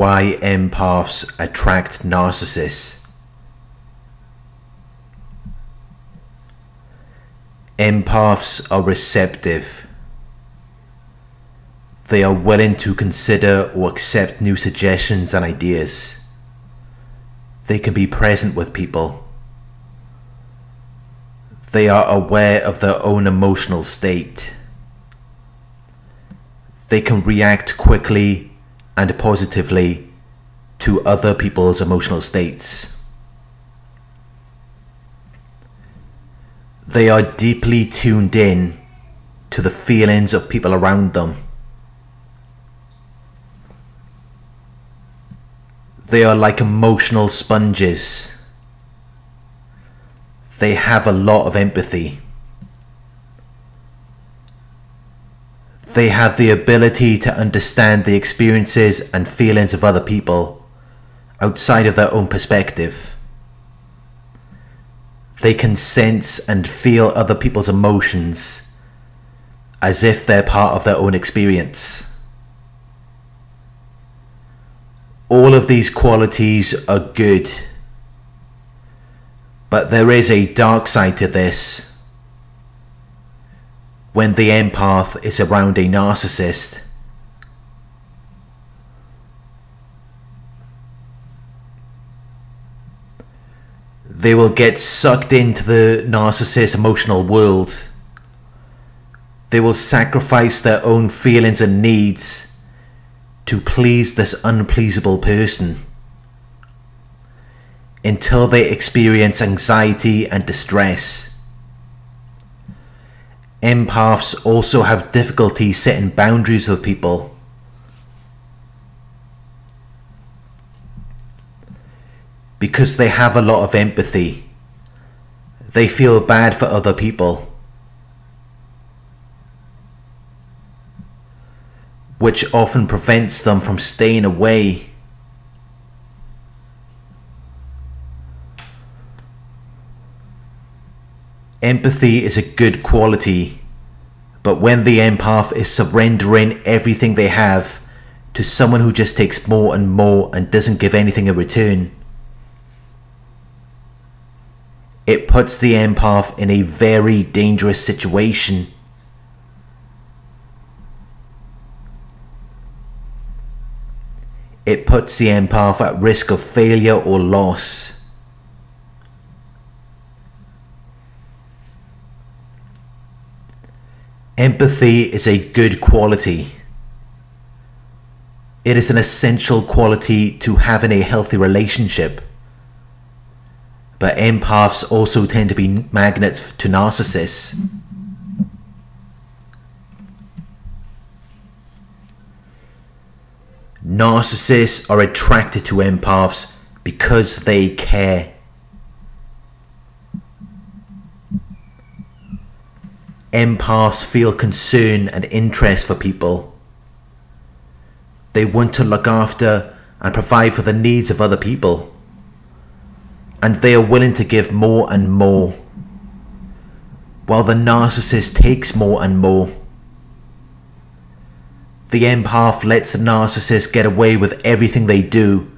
Why empaths attract narcissists. Empaths are receptive. They are willing to consider or accept new suggestions and ideas. They can be present with people. They are aware of their own emotional state. They can react quickly and positively to other people's emotional states. They are deeply tuned in to the feelings of people around them. They are like emotional sponges. They have a lot of empathy. They have the ability to understand the experiences and feelings of other people outside of their own perspective. They can sense and feel other people's emotions as if they're part of their own experience. All of these qualities are good, but there is a dark side to this when the empath is around a narcissist. They will get sucked into the narcissist's emotional world. They will sacrifice their own feelings and needs to please this unpleasable person until they experience anxiety and distress. Empaths also have difficulty setting boundaries with people. Because they have a lot of empathy, they feel bad for other people. Which often prevents them from staying away Empathy is a good quality, but when the empath is surrendering everything they have to someone who just takes more and more and doesn't give anything in return, it puts the empath in a very dangerous situation. It puts the empath at risk of failure or loss. Empathy is a good quality. It is an essential quality to having a healthy relationship. But empaths also tend to be magnets to narcissists. Narcissists are attracted to empaths because they care. Empaths feel concern and interest for people. They want to look after and provide for the needs of other people. And they are willing to give more and more. While the narcissist takes more and more. The empath lets the narcissist get away with everything they do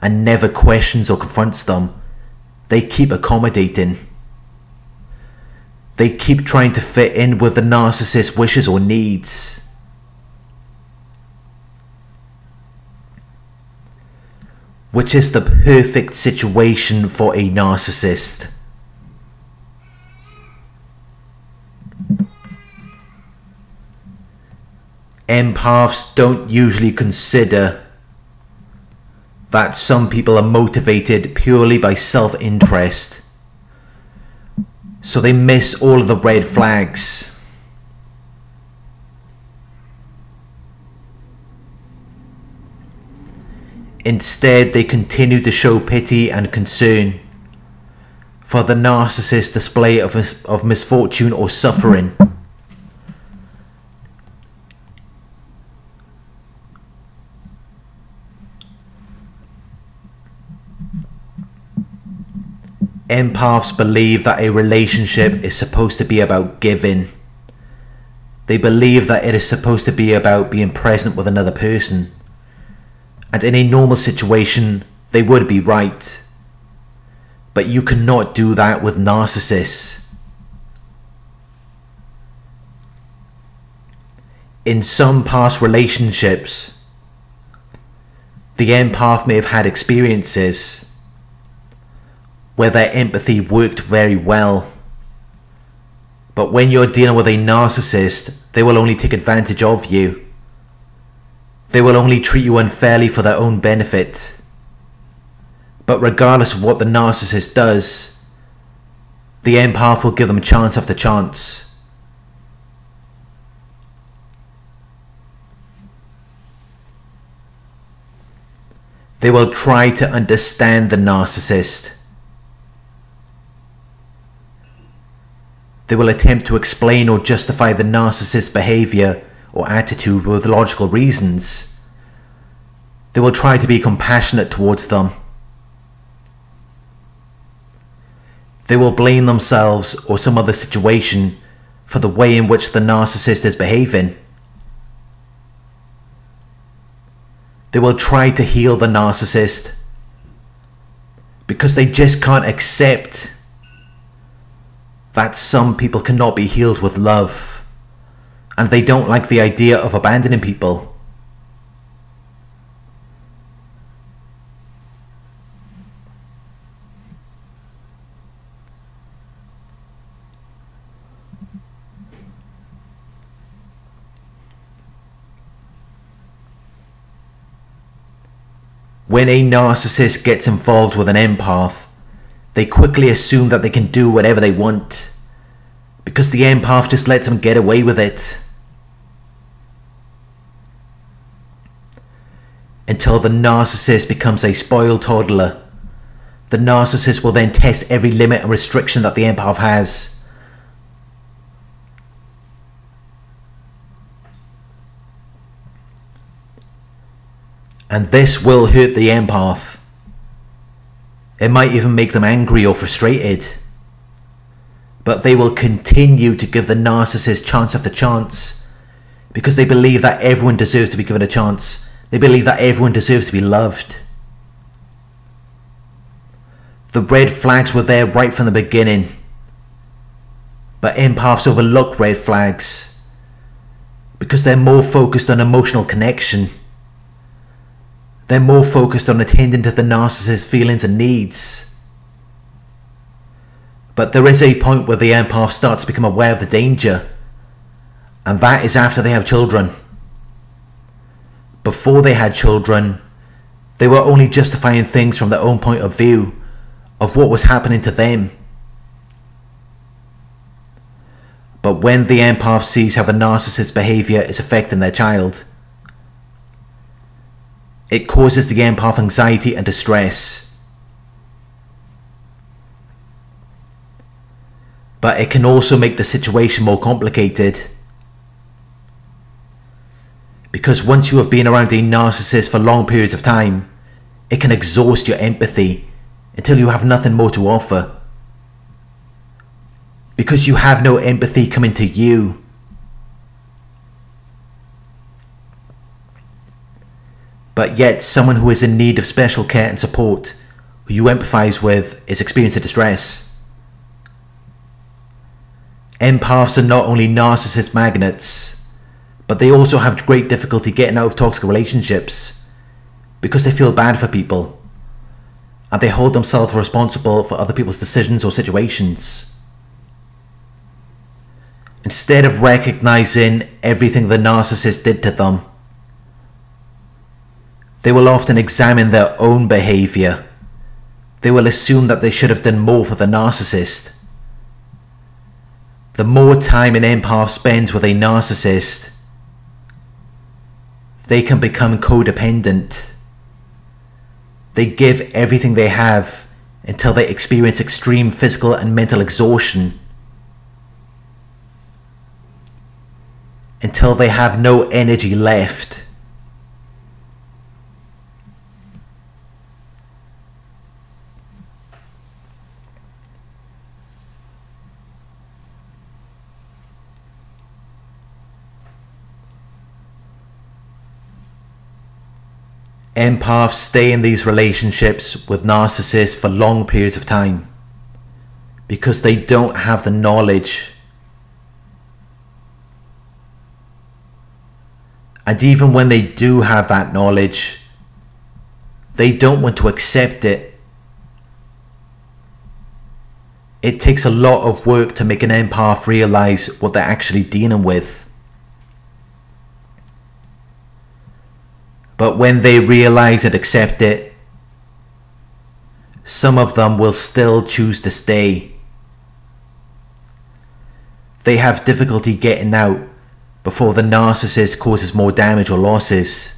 and never questions or confronts them. They keep accommodating. They keep trying to fit in with the narcissist's wishes or needs. Which is the perfect situation for a narcissist. Empaths don't usually consider that some people are motivated purely by self interest so they miss all of the red flags. Instead, they continue to show pity and concern for the narcissist's display of, mis- of misfortune or suffering. Empaths believe that a relationship is supposed to be about giving. They believe that it is supposed to be about being present with another person. And in a normal situation, they would be right. But you cannot do that with narcissists. In some past relationships, the empath may have had experiences where their empathy worked very well. But when you're dealing with a narcissist, they will only take advantage of you. They will only treat you unfairly for their own benefit. But regardless of what the narcissist does, the empath will give them chance after chance. They will try to understand the narcissist. They will attempt to explain or justify the narcissist's behavior or attitude with logical reasons. They will try to be compassionate towards them. They will blame themselves or some other situation for the way in which the narcissist is behaving. They will try to heal the narcissist because they just can't accept that some people cannot be healed with love and they don't like the idea of abandoning people. When a narcissist gets involved with an empath, they quickly assume that they can do whatever they want because the empath just lets them get away with it. Until the narcissist becomes a spoiled toddler. The narcissist will then test every limit and restriction that the empath has. And this will hurt the empath. It might even make them angry or frustrated. But they will continue to give the narcissist chance after chance because they believe that everyone deserves to be given a chance. They believe that everyone deserves to be loved. The red flags were there right from the beginning. But empaths overlook red flags because they're more focused on emotional connection they're more focused on attending to the narcissist's feelings and needs. But there is a point where the empath starts to become aware of the danger, and that is after they have children. Before they had children, they were only justifying things from their own point of view of what was happening to them. But when the empath sees how the narcissist's behavior is affecting their child, it causes the empath anxiety and distress. But it can also make the situation more complicated. Because once you have been around a narcissist for long periods of time, it can exhaust your empathy until you have nothing more to offer. Because you have no empathy coming to you but yet someone who is in need of special care and support, who you empathise with, is experiencing distress. Empaths are not only narcissist magnets, but they also have great difficulty getting out of toxic relationships because they feel bad for people and they hold themselves responsible for other people's decisions or situations. Instead of recognizing everything the narcissist did to them, they will often examine their own behavior. They will assume that they should have done more for the narcissist. The more time an empath spends with a narcissist, they can become codependent. They give everything they have until they experience extreme physical and mental exhaustion. Until they have no energy left. Empaths stay in these relationships with narcissists for long periods of time because they don't have the knowledge. And even when they do have that knowledge, they don't want to accept it. It takes a lot of work to make an empath realize what they're actually dealing with. But when they realize and accept it, some of them will still choose to stay. They have difficulty getting out before the narcissist causes more damage or losses.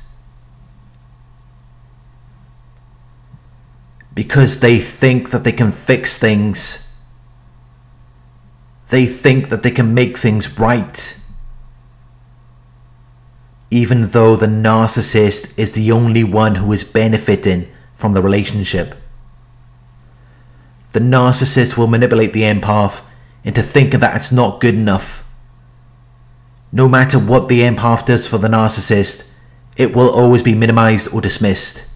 Because they think that they can fix things. They think that they can make things right even though the narcissist is the only one who is benefiting from the relationship. The narcissist will manipulate the empath into thinking that it's not good enough. No matter what the empath does for the narcissist, it will always be minimized or dismissed.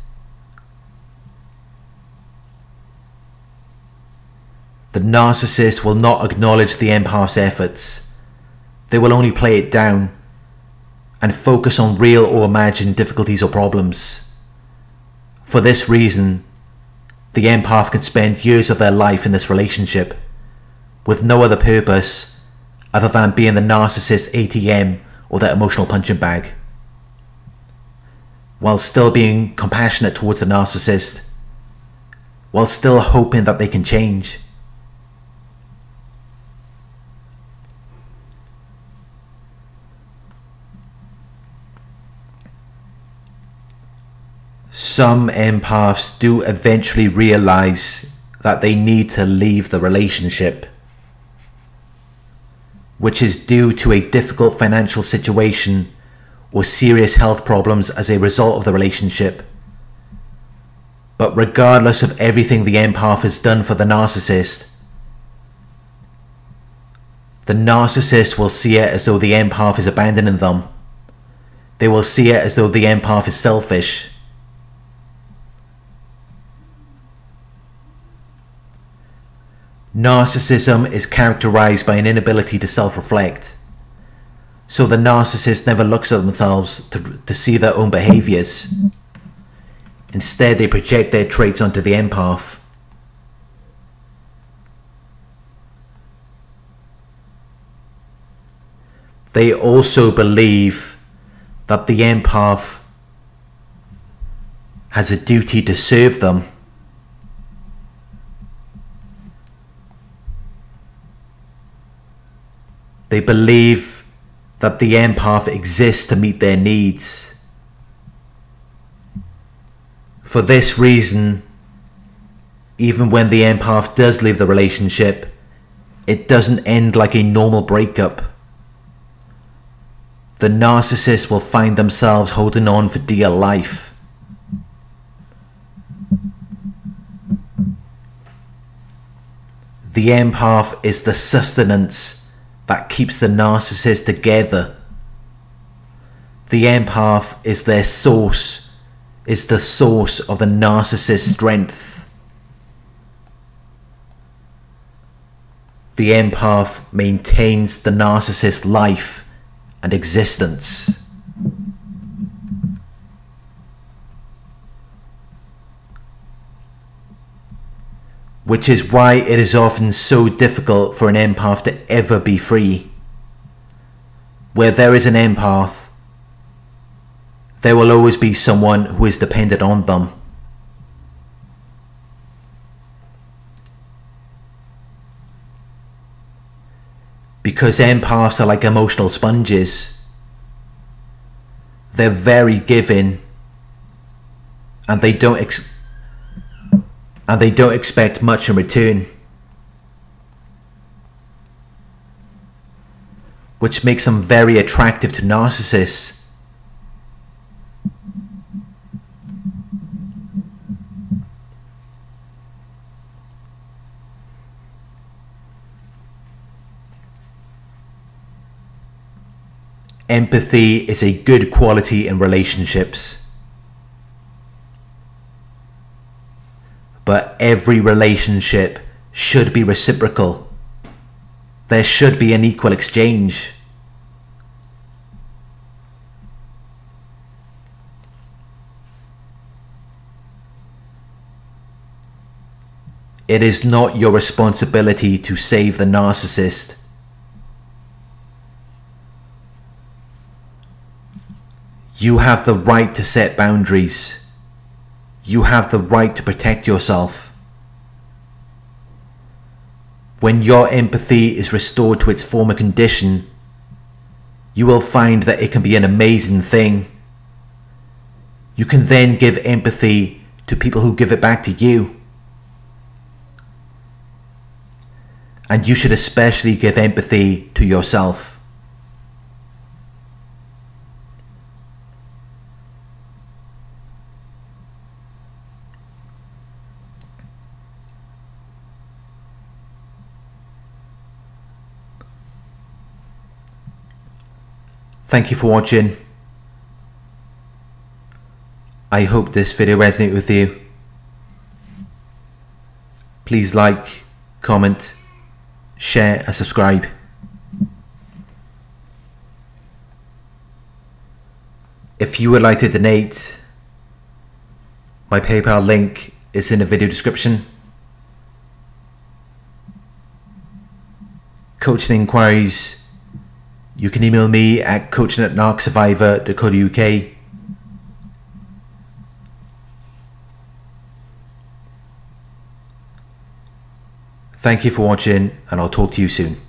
The narcissist will not acknowledge the empath's efforts. They will only play it down and focus on real or imagined difficulties or problems. For this reason, the empath can spend years of their life in this relationship with no other purpose other than being the narcissist's ATM or their emotional punching bag, while still being compassionate towards the narcissist, while still hoping that they can change. Some empaths do eventually realize that they need to leave the relationship, which is due to a difficult financial situation or serious health problems as a result of the relationship. But regardless of everything the empath has done for the narcissist, the narcissist will see it as though the empath is abandoning them. They will see it as though the empath is selfish Narcissism is characterized by an inability to self reflect. So the narcissist never looks at themselves to, to see their own behaviors. Instead, they project their traits onto the empath. They also believe that the empath has a duty to serve them. They believe that the empath exists to meet their needs. For this reason, even when the empath does leave the relationship, it doesn't end like a normal breakup. The narcissist will find themselves holding on for dear life. The empath is the sustenance that keeps the narcissist together. The empath is their source, is the source of the narcissist's strength. The empath maintains the narcissist's life and existence. Which is why it is often so difficult for an empath to ever be free. Where there is an empath, there will always be someone who is dependent on them. Because empaths are like emotional sponges. They're very giving and they don't and they don't expect much in return. Which makes them very attractive to narcissists. Empathy is a good quality in relationships. But every relationship should be reciprocal. There should be an equal exchange. It is not your responsibility to save the narcissist. You have the right to set boundaries. You have the right to protect yourself. When your empathy is restored to its former condition, you will find that it can be an amazing thing. You can then give empathy to people who give it back to you. And you should especially give empathy to yourself. Thank you for watching. I hope this video resonated with you. Please like, comment, share and subscribe. If you would like to donate, my PayPal link is in the video description. Coaching inquiries, you can email me at coaching at narcsurvivor.co.uk. Thank you for watching and I'll talk to you soon.